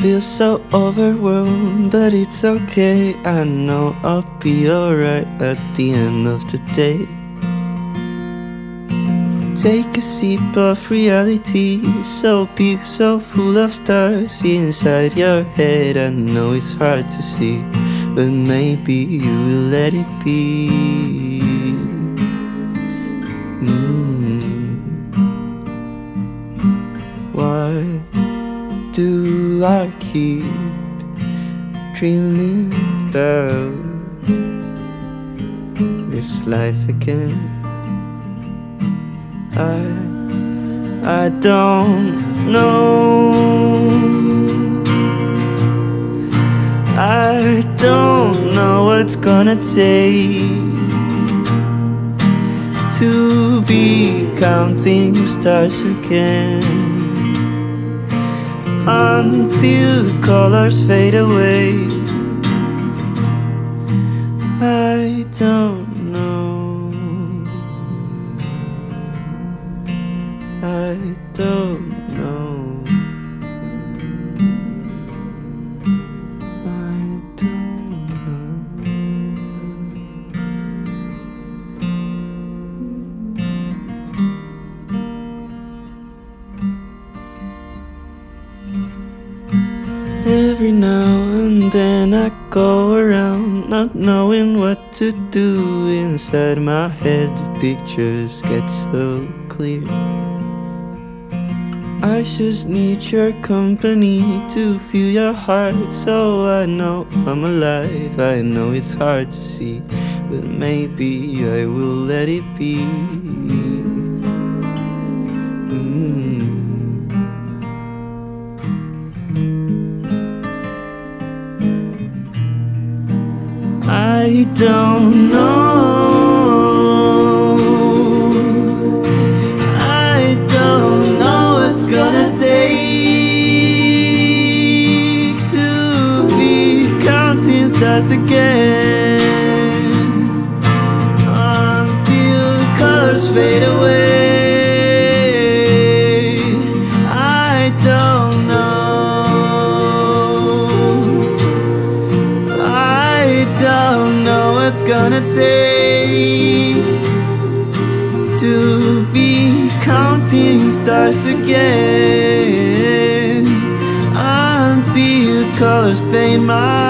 feel so overwhelmed, but it's okay. I know I'll be alright at the end of the day. Take a sip of reality, so big, so full of stars inside your head. I know it's hard to see, but maybe you will let it be. I keep dreaming about this life again? I I don't know. I don't know what's gonna take to be counting stars again until the colors fade away. I don't know. I don't Every now and then I go around not knowing what to do inside my head. The pictures get so clear. I just need your company to feel your heart so I know I'm alive. I know it's hard to see, but maybe I will let it be. Mm. I don't know. I don't know what's gonna take to be counting stars again what's gonna take to be counting stars again until colors paint my.